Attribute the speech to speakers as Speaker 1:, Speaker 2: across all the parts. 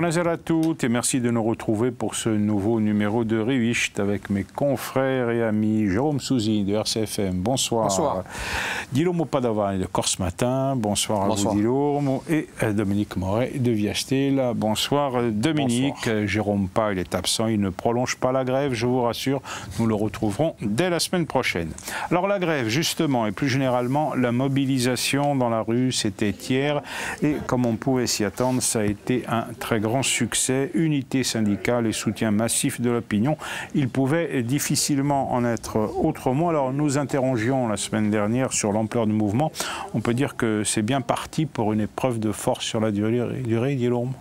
Speaker 1: Bonjour à toutes et merci de nous retrouver pour ce nouveau numéro de Rivicht avec mes confrères et amis Jérôme Souzy de RCFM. Bonsoir.
Speaker 2: Bonsoir.
Speaker 1: Dilomo Padavani de Corse Matin. Bonsoir,
Speaker 2: Bonsoir.
Speaker 1: à vous Dilomo. Et euh, Dominique Moret de Viastel. Bonsoir euh, Dominique. Euh, Jérôme Pa, il est absent, il ne prolonge pas la grève, je vous rassure. Nous le retrouverons dès la semaine prochaine. Alors la grève, justement, et plus généralement la mobilisation dans la rue, c'était hier. Et comme on pouvait s'y attendre, ça a été un très grand succès, unité syndicale et soutien massif de l'opinion. Il pouvait difficilement en être autrement. Alors nous interrogions la semaine dernière sur l'ampleur du mouvement. On peut dire que c'est bien parti pour une épreuve de force sur la durée, durée Guillaume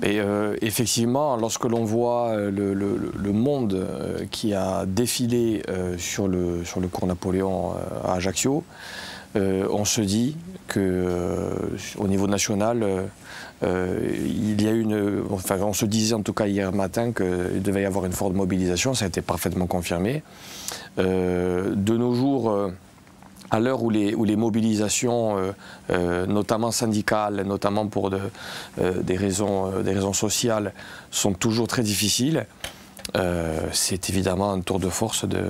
Speaker 2: Mais euh, effectivement, lorsque l'on voit euh, le, monde euh, qui a défilé sur, le, sur le cours Napoléon à Ajaccio, on se dit euh, au niveau national, euh, euh, il y a une, enfin, on se disait en tout cas hier matin qu'il devait y avoir une forte mobilisation. Ça a été parfaitement confirmé. De nos jours. à l'heure où les, mobilisations, notamment syndicales, notamment pour de- des, raisons, des raisons sociales, sont toujours très difficiles, c'est évidemment un tour de force de,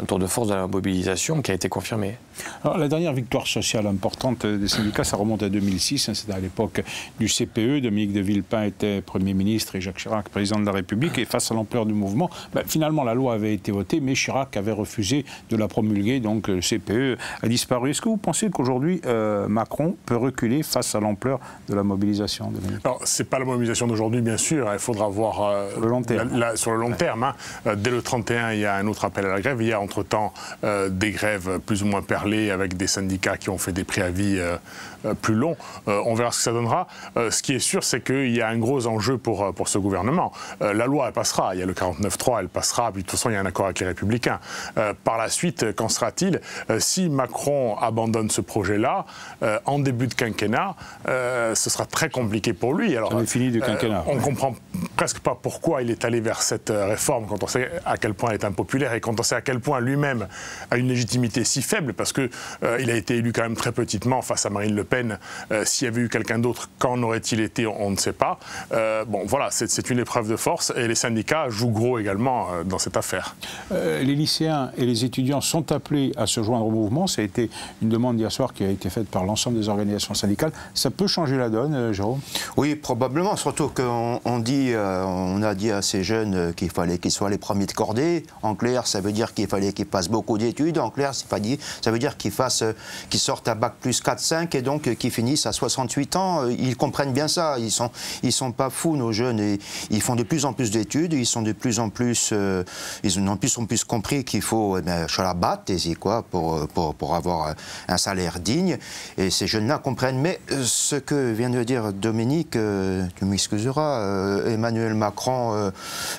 Speaker 2: un tour de force de la mobilisation qui a été confirmé.
Speaker 1: Alors, la dernière victoire sociale importante des syndicats, ça remonte à 2006. hein, C'était à l'époque du CPE. Dominique de Villepin était Premier ministre et Jacques Chirac président de la République. Et face à l'ampleur du mouvement, ben, finalement, la loi avait été votée, mais Chirac avait refusé de la promulguer. Donc le CPE a disparu. Est-ce que vous pensez qu'aujourd'hui, euh, Macron peut reculer face à l'ampleur de la mobilisation Dominique?
Speaker 3: Alors, c'est pas la mobilisation d'aujourd'hui, bien sûr. Il faudra voir euh,
Speaker 1: Sur le long terme.
Speaker 3: la- la- sur le long terme. hein. Euh, dès le 31, il y a un autre appel à la grève. Il y a entre-temps euh, des grèves plus ou moins perlées avec des syndicats qui ont fait des préavis euh, euh, plus longs. Euh, on verra ce que ça donnera. Ce qui est sûr, c'est qu'il y a un gros enjeu pour, pour ce gouvernement. La loi, elle passera. Il y a le 49.3, elle passera. Puis de toute façon, il y a un accord avec les Républicains. Par la suite, qu'en sera-t-il? Si Macron abandonne ce projet-là, en début de quinquennat, ce sera très compliqué pour lui. Alors,
Speaker 1: n'est fini du quinquennat.
Speaker 3: on comprend presque pas pourquoi il est allé vers cette réforme quand on sait à quel point elle est impopulaire et quand on sait à quel point lui-même a une légitimité si faible parce que euh, il a été élu quand même très petitement face à Marine Le Pen. Euh, S'il y avait eu quelqu'un d'autre, qu'en aurait-il été on, on ne sait pas. Euh, bon, voilà, c'est une épreuve de force et les syndicats jouent gros également euh, dans cette affaire.
Speaker 1: Euh, les lycéens et les étudiants sont appelés à se joindre au mouvement. Ça a été une demande hier soir qui a été faite par l'ensemble des organisations syndicales. Ça peut changer la donne, euh, Jérôme?
Speaker 4: Oui, probablement, surtout qu'on on dit, euh, on a dit à ces jeunes qu'il fallait qu'ils soient les premiers de cordée. En clair, ça veut dire qu'il fallait qu'ils fassent beaucoup d'études. En clair, c'est pas dit- ça veut dire qu'ils euh, sortent à bac plus 4-5 et donc euh, qu'ils finissent à 68 ans. Euh, Ils comprennent bien ça. Ils sont, ils sont pas fous nos jeunes. Et ils font de plus en plus d'études. Ils sont de plus en plus, ils ont de plus en plus compris qu'il faut, eh bien, chalabat, quoi, pour, pour, pour avoir un- salaire digne. Et ces jeunes-là comprennent. Mais ce que vient de dire Dominique, tu m'excuseras, Emmanuel Macron,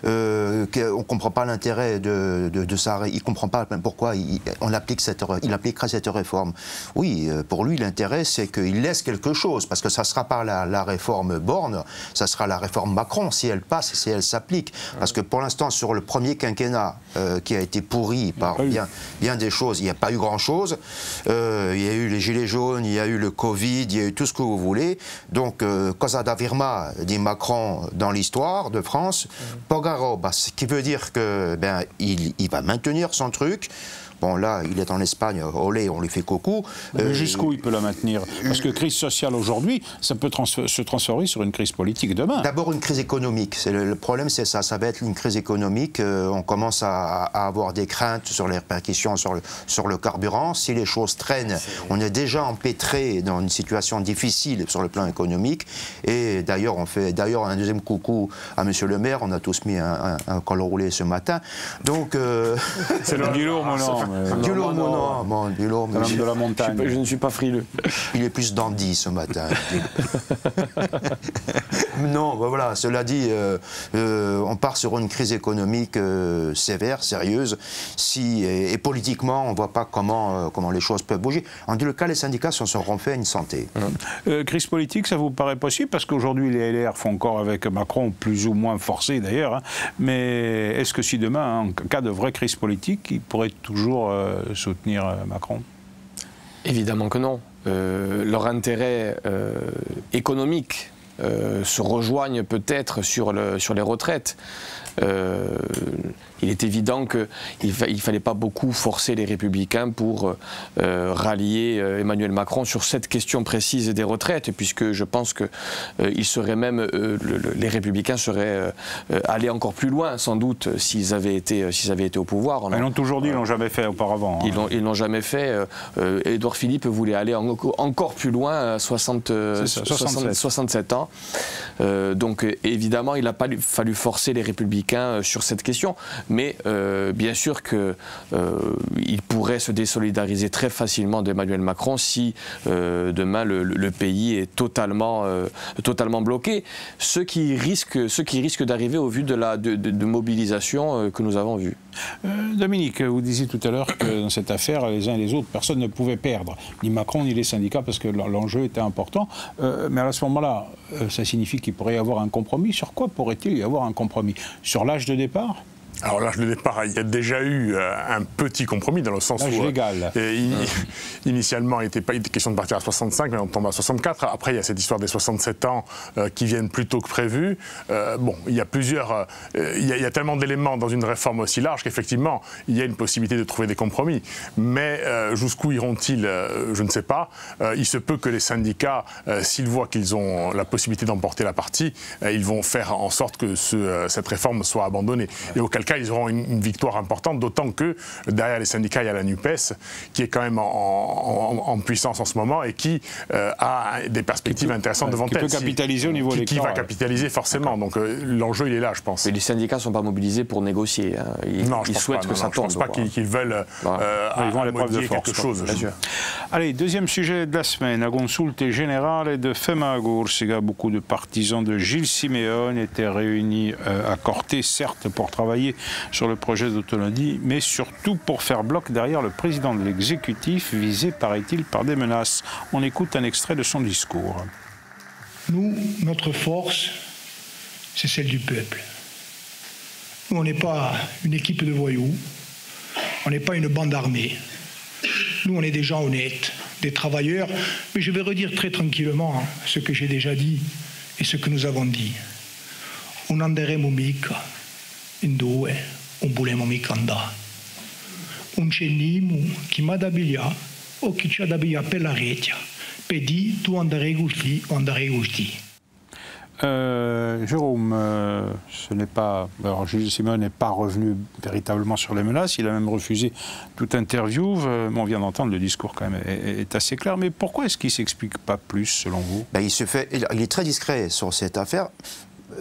Speaker 4: on ne comprend pas l'intérêt de, de, ça. Il ne comprend pas pourquoi on applique cette, il appliquera cette réforme. Oui, euh, pour lui, l'intérêt, c'est qu'il laisse quelque chose, parce que ça ne sera pas la, la réforme Borne, ça sera la réforme Macron, si elle passe, si elle s'applique. Parce que pour l'instant, sur le premier quinquennat, euh, qui a été pourri par bien, bien des choses, il n'y a pas eu grand-chose. Euh, il y a eu les gilets jaunes, il y a eu le Covid, il y a eu tout ce que vous voulez. Donc, euh, cosa da firma, dit Macron dans l'histoire de France, Pogaroba, ce qui veut dire que ben, il, il va maintenir son truc. Bon, là, il est en Espagne, olé, on lui fait coucou.
Speaker 1: Mais
Speaker 4: Euh,
Speaker 1: jusqu'où il peut la maintenir? Parce que crise sociale aujourd'hui, ça peut trans- se transformer sur une crise politique demain.
Speaker 4: D'abord une crise économique. Le, le problème, c'est ça. Ça va être une crise économique. Euh, on commence à, à avoir des craintes sur les répercussions sur le, sur le carburant. Si les choses traînent, on est déjà empêtré dans une situation difficile sur le plan économique. Et d'ailleurs, on fait d'ailleurs un deuxième coucou à Monsieur le Maire. On a tous mis un, un, un col roulé ce matin. Donc, euh,
Speaker 1: C'est le lourd, mon
Speaker 4: du lourd, mon nom. Bon, du lourd,
Speaker 1: un
Speaker 4: mais
Speaker 1: homme de la
Speaker 2: Je,
Speaker 1: montagne.
Speaker 2: je ne suis pas frileux.
Speaker 4: il est plus dandy ce matin. non, ben voilà, cela dit, euh, euh, on part sur une crise économique euh, sévère, sérieuse, si, et, et politiquement, on ne voit pas comment, euh, comment les choses peuvent bouger. En tout cas, les syndicats s'en seront fait une santé.
Speaker 1: Euh, crise politique, ça vous paraît possible? Parce qu'aujourd'hui, les LR font encore avec Macron, plus ou moins forcé d'ailleurs. hein. Mais est-ce que si demain, en cas de vraie crise politique, ils pourraient toujours euh, soutenir euh, Macron
Speaker 2: Évidemment que non. Euh, leur intérêt économique se rejoignent peut-être sur les retraites. Il est évident qu'il ne fallait pas beaucoup forcer les républicains pour rallier Emmanuel Macron sur cette question précise des retraites, puisque je pense que il serait même, les républicains seraient allés encore plus loin, sans doute, s'ils avaient, été, avaient été au pouvoir.
Speaker 1: Ils l'ont toujours dit, ils l'ont jamais fait auparavant.
Speaker 2: Ils hein. l'ont jamais fait. Édouard Philippe voulait aller encore plus loin, à 60, 67. ans. Euh, donc évidemment, il n'a pas fallu forcer les républicains euh, sur cette question, mais euh, bien sûr qu'il pourrait se désolidariser très facilement d'Emmanuel Macron si demain le, pays est totalement, bloqué, ce qui risque, ce qui risque d'arriver au vu de la de, mobilisation que nous avons vue.
Speaker 1: Dominique, vous disiez tout à l'heure que dans cette affaire, les uns et les autres, personne ne pouvait perdre, ni Macron ni les syndicats, parce que l'enjeu était important. mais à ce moment-là, ça signifie qu'il pourrait y avoir un compromis. Sur quoi pourrait-il y avoir un compromis? Sur l'âge de départ?
Speaker 3: Alors l'âge de départ, il y a déjà eu euh, un petit compromis dans le sens où
Speaker 1: euh, légal.
Speaker 3: Euh, initialement il n'était pas question de partir à 65, mais on tombe à 64. Après il y a cette histoire des 67 ans qui viennent plus tôt que prévu. bon, il y a plusieurs, il y a, tellement d'éléments dans une réforme aussi large qu'effectivement il y a une possibilité de trouver des compromis. Mais jusqu'où iront-ils Je ne sais pas. il se peut que les syndicats, s'ils voient qu'ils ont la possibilité d'emporter la partie, ils vont faire en sorte que ce, cette réforme soit abandonnée. Et auquel cas, ils auront une, victoire importante, d'autant que derrière les syndicats, il y a la NUPES, qui est quand même en, puissance en ce moment et qui euh, a des perspectives intéressantes devant
Speaker 1: elle. Qui peut capitaliser au niveau
Speaker 3: qui, qui va capitaliser forcément. Donc euh, l'enjeu, il est là, je pense.
Speaker 2: Mais les syndicats ne sont pas mobilisés pour négocier. Hein. Ils,
Speaker 3: non,
Speaker 2: ils souhaitent que ça tombe.
Speaker 3: Je ne pense pas qu'ils veulent euh,
Speaker 1: ils vont à l'épreuve de force,
Speaker 3: quelque chose.
Speaker 1: Allez, deuxième sujet de la semaine. La consulte générale de Femagour. Beaucoup de partisans de Gilles Siméon étaient réunis à Corté, certes pour travailler sur le projet d'autonomie, mais surtout pour faire bloc derrière le président de l'exécutif, visé, paraît-il, par des menaces. On écoute un extrait de son discours.
Speaker 5: Nous, notre force, c'est celle du peuple. Nous, on n'est pas une équipe de voyous, on n'est pas une bande armée. Nous, on est des gens honnêtes, des travailleurs, mais je vais redire très tranquillement ce que j'ai déjà dit et ce que nous avons dit. On in due un volemo mica andare. Un cenimo chi mi adabiglia o chi ci adabiglia per la rete, per dire tu andrai così o andrai così.
Speaker 1: Euh, Jérôme, euh, ce n'est pas. Alors, Gilles Simon n'est pas revenu véritablement sur les menaces. Il a même refusé toute interview. Euh, on vient d'entendre le discours quand même est, est assez clair. Mais pourquoi est-ce qu'il s'explique pas plus, selon vous?
Speaker 4: Ben, il se fait. Il est très discret sur cette affaire.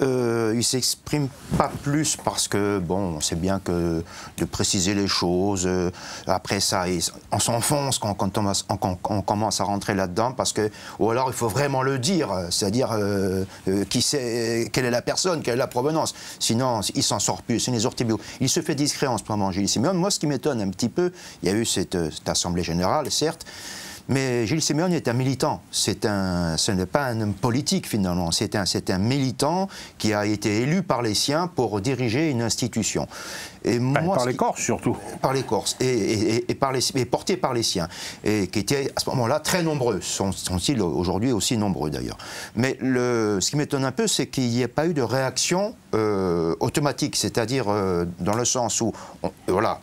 Speaker 4: Euh, il s'exprime pas plus parce que, bon, on sait bien que de préciser les choses, euh, après ça, on s'enfonce quand, on, commence à rentrer là-dedans, parce que, ou alors il faut vraiment le dire, c'est-à-dire euh, qui sait, quelle est la personne, quelle est la provenance. Sinon, il s'en sort plus, c'est les orthébio. Il se fait discret en ce moment, Gilles Simeon. Moi, ce qui m'étonne un petit peu, il y a eu cette assemblée générale, certes, mais Gilles Simeone est un militant. C'est un, ce n'est pas un homme politique finalement. C'est un, c'est un militant qui a été élu par les siens pour diriger une institution.
Speaker 1: Et ben, par les Corses surtout.
Speaker 4: Par les Corses et, et, par les, et porté par les siens. Et qui étaient à ce moment-là très nombreux. Sont, sont-ils aujourd'hui aussi nombreux d'ailleurs. Mais le, ce qui m'étonne un peu, c'est qu'il n'y ait pas eu de réaction euh, automatique. C'est-à-dire euh, dans le sens où, voilà,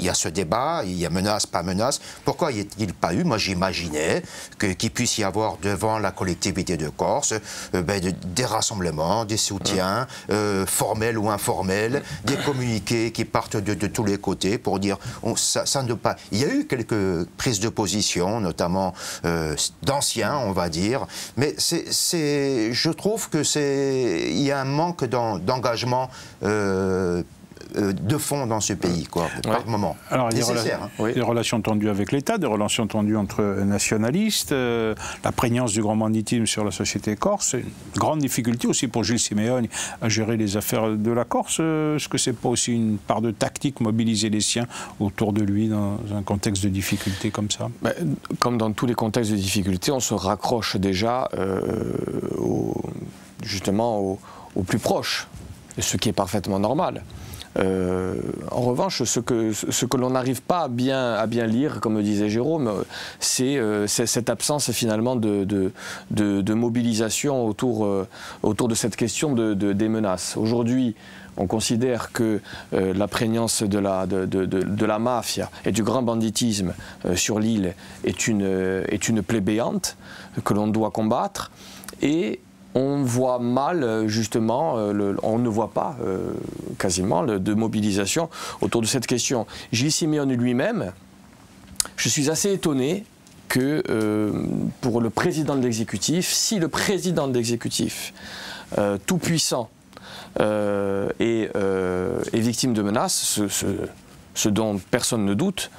Speaker 4: il y a ce débat, il y a menace, pas menace. Pourquoi n'y a-t-il pas eu? Moi, j'imaginais qu'il puisse y avoir devant la collectivité de Corse euh, ben, des rassemblements, des soutiens, euh, formels ou informels, des communiqués qui partent de, tous les côtés pour dire ça, ça, ne pas. Il y a eu quelques prises de position, notamment euh, d'anciens, on va dire, mais je trouve que c'est, il y a un manque d'engagement euh, de fond dans ce pays, quoi, par moment.
Speaker 1: Alors, il y a hein. des relations tendues avec l'État, des relations tendues entre nationalistes, euh, la prégnance du grand banditisme sur la société corse, une grande difficulté aussi pour Gilles Simeone à gérer les affaires de la Corse. Euh, est-ce que c'est pas aussi une part de tactique, mobiliser les siens autour de lui dans un contexte de difficulté comme ça?
Speaker 2: Ben, Comme dans tous les contextes de difficulté, on se raccroche déjà justement au, au plus proche, ce qui est parfaitement normal. En revanche, ce que, ce que l'on n'arrive pas à bien, à bien lire, comme disait Jérôme, c'est cette absence finalement de, de, mobilisation autour, autour de cette question de, des menaces. Aujourd'hui, on considère que euh, la prégnance de la, de, la mafia et du grand banditisme euh, sur l'île est une, euh, une plaie béante que l'on doit combattre. Et on voit mal, justement, on ne voit pas quasiment de mobilisation autour de cette question. Gilles Simeone lui-même, je suis assez étonné que pour le président de l'exécutif, si le président de l'exécutif, tout puissant, euh, euh, est, victime de menaces, ce, dont personne ne doute.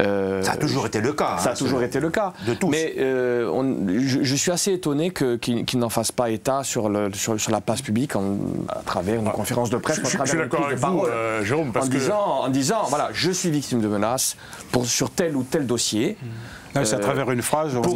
Speaker 4: Euh, ça a toujours été le cas.
Speaker 2: Ça a hein, toujours été le cas. De tous. Mais je, suis assez étonné qu'il n'en fasse pas état sur, le, sur, la place publique à travers une ah. conférence de presse,
Speaker 3: je, suis d'accord avec vous, Jérôme, parce
Speaker 2: en,
Speaker 3: que...
Speaker 2: disant, en disant, voilà, je suis victime de menaces pour, sur tel ou tel dossier. Hmm
Speaker 1: c'est à travers une phrase.
Speaker 2: Pour,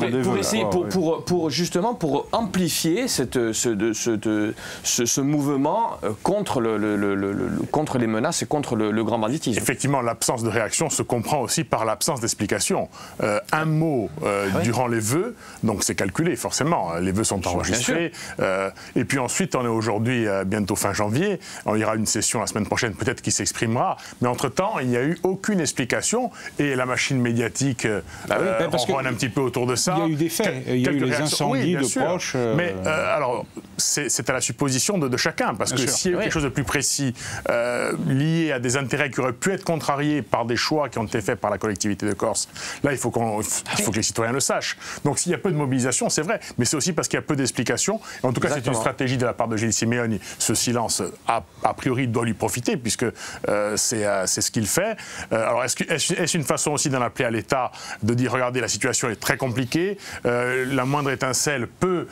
Speaker 2: pour, pour, pour, justement pour amplifier cette, ce, ce, ce, ce mouvement euh, contre, le, le, contre les menaces et contre le, grand banditisme.
Speaker 3: Effectivement, l'absence de réaction se comprend aussi par l'absence d'explication. Euh, un mot euh, ah durant les vœux, donc c'est calculé forcément. Les vœux sont enregistrés. et puis ensuite, on est aujourd'hui bientôt fin janvier. Y aura une session la semaine prochaine, peut-être qui s'exprimera. Mais entre-temps, il n'y a eu aucune explication. Et la machine médiatique bah parce un petit peu autour de ça.
Speaker 1: Il y a eu des faits, il y a eu les incendies de proches.
Speaker 3: Euh, mais euh, alors, c'est à la supposition de, chacun, parce que s'il y a quelque chose de plus précis euh, lié à des intérêts qui auraient pu être contrariés par des choix qui ont été faits par la collectivité de Corse, là, il faut, qu'on, il faut que les citoyens le sachent. Donc, s'il y a peu de mobilisation, c'est vrai, mais c'est aussi parce qu'il y a peu d'explications. En tout cas, c'est une stratégie de la part de Gilles Simeoni. Ce silence, a, a priori, doit lui profiter, puisque c'est, ce qu'il fait. alors, est-ce, est-ce une façon aussi d'en appeler à l'État de dire, regardez, la situation est très compliquée, la moindre étincelle peut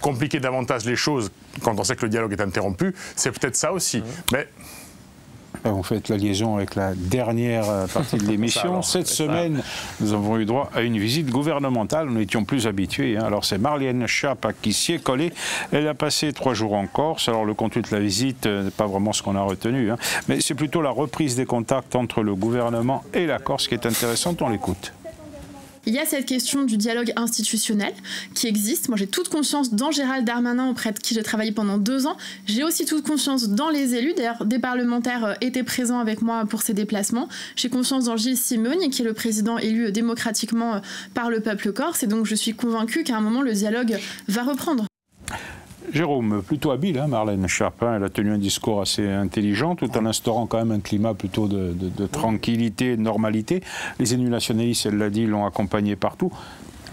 Speaker 3: compliquer davantage les choses quand on sait que le dialogue est interrompu, c'est peut-être ça aussi. Mais
Speaker 1: on fait la liaison avec la dernière euh, partie de l'émission. Cette semaine, nous avons eu droit à une visite gouvernementale. Nous n'étions plus habitués. Hein. Alors, c'est Marlène Schaap qui s'y est collée. Elle a passé trois jours en Corse. Alors, le contenu de la visite euh, n'est pas vraiment ce qu'on a retenu. Hein. Mais c'est plutôt la reprise des contacts entre le gouvernement et la Corse qui est intéressante. On l'écoute.
Speaker 6: Il y a cette question du dialogue institutionnel qui existe. Moi, j'ai toute confiance dans Gérald Darmanin, auprès de qui j'ai travaillé pendant deux ans. J'ai aussi toute confiance dans les élus. D'ailleurs, des parlementaires euh, étaient présents avec moi pour ces déplacements. J'ai confiance dans Gilles Simone, qui est le président élu démocratiquement euh, par le peuple corse. Et donc, je suis convaincue qu'à un moment, le dialogue va reprendre.
Speaker 1: Jérôme, plutôt habile, hein, Marlène Charpin. Elle a tenu un discours assez intelligent, tout en instaurant quand même un climat plutôt de, tranquillité de normalité. Les élus nationalistes, elle l'a dit, l'ont accompagné partout.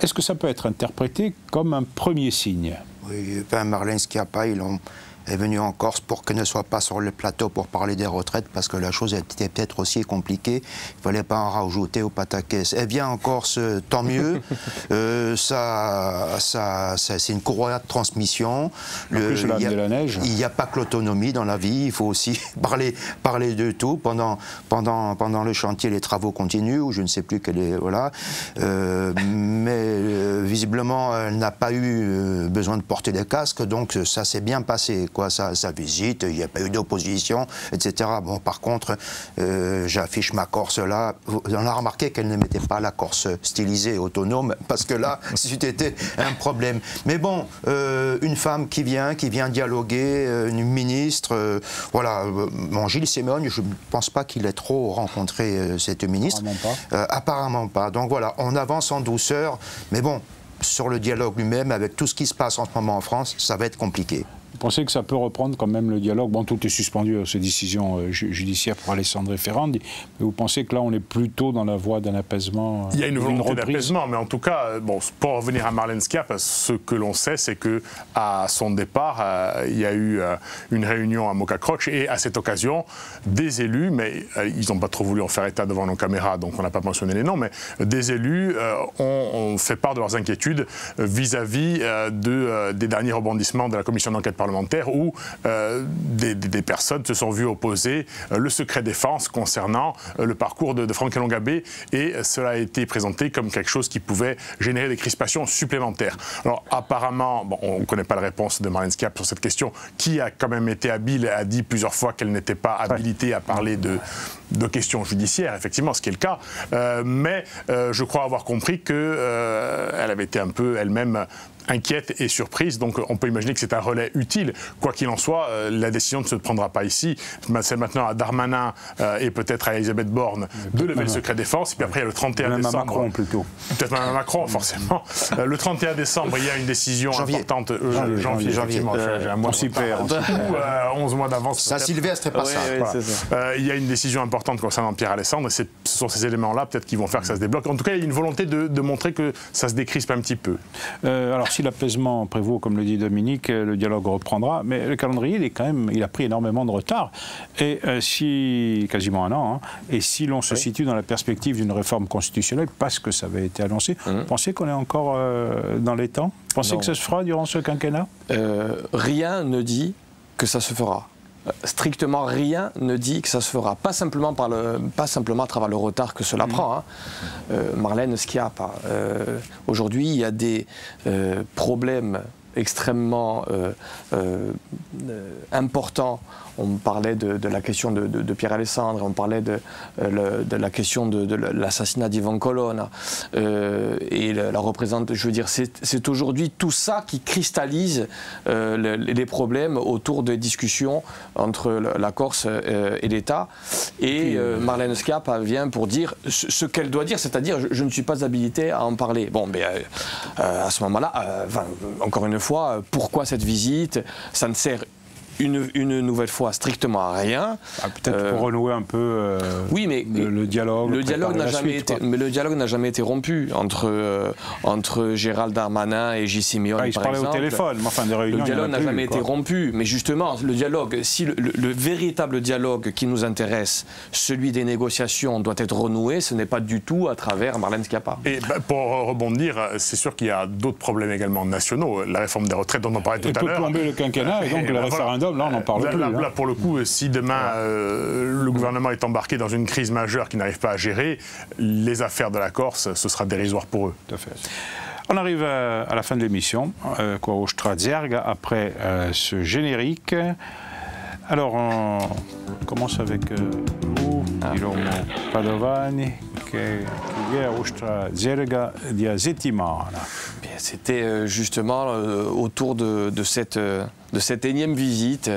Speaker 1: Est-ce que ça peut être interprété comme un premier signe?
Speaker 4: Oui, Marlène Schiappa, ils l'ont est venu en Corse pour qu'elle ne soit pas sur le plateau pour parler des retraites parce que la chose était peut-être aussi compliquée. Il ne fallait pas en rajouter au pataquès. Elle vient en Corse, tant mieux. euh, ça, ça, c'est une courroie de transmission.
Speaker 1: Le, il n'y
Speaker 4: a, a, pas que l'autonomie dans la vie. Il faut aussi parler, parler de tout. Pendant, pendant, pendant le chantier, les travaux continuent ou je ne sais plus quel est. Voilà. Euh, mais euh, visiblement, elle n'a pas eu besoin de porter des casques, donc ça s'est bien passé quoi sa, visite, il n'y a pas eu d'opposition, etc. Bon, par contre, euh, j'affiche ma Corse là. On a remarqué qu'elle ne mettait pas la Corse stylisée, autonome, parce que là, c'était un problème. Mais bon, euh, une femme qui vient, qui vient dialoguer, euh, une ministre, voilà. Bon, Gilles Simeone, je ne pense pas qu'il ait trop rencontré cette ministre.
Speaker 1: Apparemment pas.
Speaker 4: apparemment pas. Donc voilà, on avance en douceur, mais bon, sur le dialogue lui-même, avec tout ce qui se passe en ce moment en France, ça va être compliqué.
Speaker 1: Vous pensez que ça peut reprendre quand même le dialogue? Bon, tout est suspendu à ces décisions euh, judiciaires pour Alessandre Ferrandi, mais vous pensez que là, on est plutôt dans la voie d'un apaisement
Speaker 3: Il y a une volonté d'apaisement, mais en tout cas, euh, bon, pour revenir à Marlène ce que l'on sait, c'est que à son départ, euh, il y a eu une réunion à Moka Croce et à cette occasion, des élus, mais ils n'ont pas trop voulu en faire état devant nos caméras, donc on n'a pas mentionné les noms, mais des élus ont, fait part de leurs inquiétudes vis-à-vis de, des derniers rebondissements de la commission d'enquête parlementaire où des, des, personnes se sont vues opposer le secret défense concernant le parcours de, de Franck Elongabé et cela a été présenté comme quelque chose qui pouvait générer des crispations supplémentaires. Alors apparemment, bon, on ne connaît pas la réponse de Marlène Schiap sur cette question, qui a quand même été habile et a dit plusieurs fois qu'elle n'était pas habilitée à parler de, de questions judiciaires, effectivement, ce qui est le cas. Euh, mais euh, je crois avoir compris qu'elle euh, avait été un peu elle-même inquiète et surprise. Donc on peut imaginer que c'est un relais utile. Quoi qu'il en soit, euh, la décision ne se prendra pas ici. C'est maintenant à Darmanin euh, et peut-être à Elisabeth Borne de lever le secret défense. Et puis après, il y a le 31 décembre.
Speaker 1: À Macron plutôt.
Speaker 3: Peut-être même à Macron, forcément. Euh, le 31 décembre, il y a une décision importante. janvier, janvier, J'ai un mois super. 11 mois d'avance.
Speaker 4: Ça, Sylvestre, pas ça.
Speaker 3: il y a une décision importante concernant Pierre Alessandre. Et ce sont ces éléments-là, peut-être, qui vont faire que ça se débloque. En tout cas, il y a une volonté de, de montrer que ça se décrispe un petit peu.
Speaker 1: alors, si l'apaisement prévaut, comme le dit Dominique, euh, le dialogue reprendra. Mais le calendrier, il est quand même, il a pris énormément de retard. Et euh, si quasiment un an. Hein, et si l'on se situe dans la perspective d'une réforme constitutionnelle, parce que ça avait été annoncé, mmh. pensez qu'on est encore euh, dans les temps? Pensez que ça se fera durant ce quinquennat?
Speaker 2: Rien ne dit que ça se fera strictement rien ne dit que ça se fera. Pas simplement, par le, pas simplement à travers le retard que cela mmh. prend. Hein. Euh, Marlène Schiappa, euh, aujourd'hui, il y a des euh, problèmes extrêmement importants on parlait de, la question de, Pierre Alessandre, on parlait de, euh, la question de, l'assassinat d'Ivan Colonna, euh, et la, représente, je veux dire, c'est aujourd'hui tout ça qui cristallise euh, les problèmes autour des discussions entre la Corse et l'État. Et Marlène Schiapp vient pour dire ce, qu'elle doit dire, c'est-à-dire je, ne suis pas habilité à en parler. Bon, mais à ce moment-là, encore une fois, pourquoi cette visite? Ça ne sert une, nouvelle fois strictement à rien.
Speaker 1: Ah, peut-être pour euh, renouer un peu euh,
Speaker 2: oui, mais
Speaker 1: le, dialogue.
Speaker 2: Le dialogue n'a jamais été, mais le dialogue n'a jamais été rompu entre euh, entre Gérald Darmanin et J.C. Simeone. Ah,
Speaker 1: ils se parlaient au téléphone, mais enfin des réunions.
Speaker 2: Le dialogue n'a jamais été rompu, mais justement le dialogue, si le, véritable dialogue qui nous intéresse, celui des négociations, doit être renoué, ce n'est pas du tout à travers Marlène Schiappa.
Speaker 3: Et bah, pour rebondir, c'est sûr qu'il y a d'autres problèmes également nationaux. La réforme des retraites dont on parlait tout à l'heure.
Speaker 1: peut plomber le quinquennat et donc le référendum là, on en parle plus.
Speaker 3: Là, hein. pour le coup, si demain euh, le gouvernement est embarqué dans une crise majeure qu'il n'arrive pas à gérer, les affaires de la Corse, ce sera dérisoire pour eux.
Speaker 1: Tout à fait. On arrive à, la fin de l'émission, euh, après euh, ce générique. Alors, on commence avec euh, vous, Guillermo Padovani, qui est Zerga di settimana.
Speaker 2: C'était euh, justement euh, autour de, cette, euh, de cette énième visite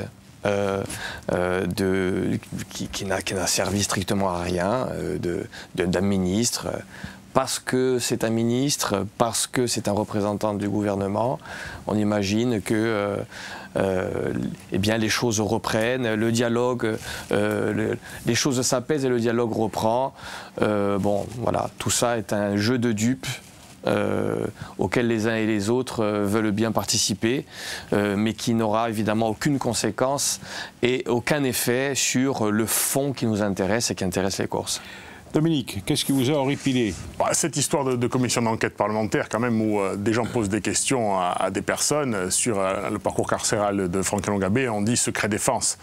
Speaker 2: qui, n'a servi strictement à rien d'un ministre. Parce que c'est un ministre, parce que c'est un représentant du gouvernement, on imagine que eh bien, les choses reprennent, le dialogue, les choses s'apaisent et le dialogue reprend. bon, voilà, tout ça est un jeu de dupes euh, auxquels les uns et les autres euh, veulent bien participer, euh, mais qui n'aura évidemment aucune conséquence et aucun effet sur le fond qui nous intéresse et qui intéresse les courses.
Speaker 1: Dominique, qu'est-ce qui vous a horripilé
Speaker 3: bah, Cette histoire de, commission d'enquête parlementaire, quand même, où des gens posent des questions à, des personnes sur le parcours carcéral de Franck Longabé, on dit secret défense.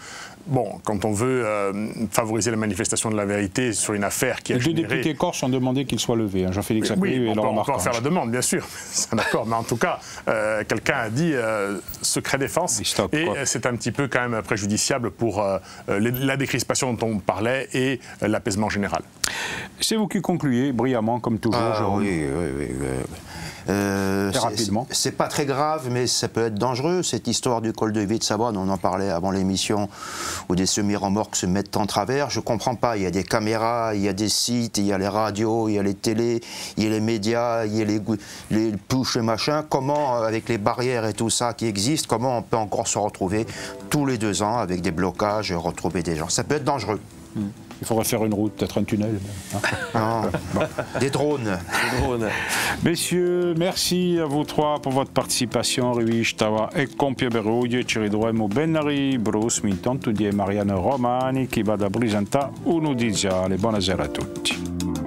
Speaker 3: Bon, quand on veut euh, favoriser la manifestation de la vérité sur une affaire qui a
Speaker 1: Les deux députés corses ont demandé qu'il soit levé, hein, Jean-Félix
Speaker 3: oui, et on Laurent peut, on peut faire la demande, bien sûr, c'est d'accord, mais en tout cas, euh, quelqu'un a dit euh, secret défense, et c'est un petit peu quand même préjudiciable pour la décrispation dont on parlait et l'apaisement général.
Speaker 1: C'est vous qui concluez brillamment, comme toujours,
Speaker 4: ah, Oui, oui, oui.
Speaker 1: Euh,
Speaker 4: c'est pas très grave, mais ça peut être dangereux. Cette histoire du col de Savonne, on en parlait avant l'émission, où des semi-remorques se mettent en travers. Je comprends pas. Il y a des caméras, il y a des sites, il y a les radios, il y a les télés, il y a les médias, il y a les, les push et machin. Comment, avec les barrières et tout ça qui existent, comment on peut encore se retrouver tous les deux ans avec des blocages et retrouver des gens? Ça peut être dangereux.
Speaker 1: Hmm. Il faudrait faire une route, peut-être un tunnel.
Speaker 4: Hein. Des drones.
Speaker 1: Messieurs, merci à vous trois pour votre participation. Ruiz Tawa e compie beruglio ci ridroemo Bennari, Bruce Minton, Tudie Mariano Romani, qui va da Brisanta, Uno Buonasera a tutti.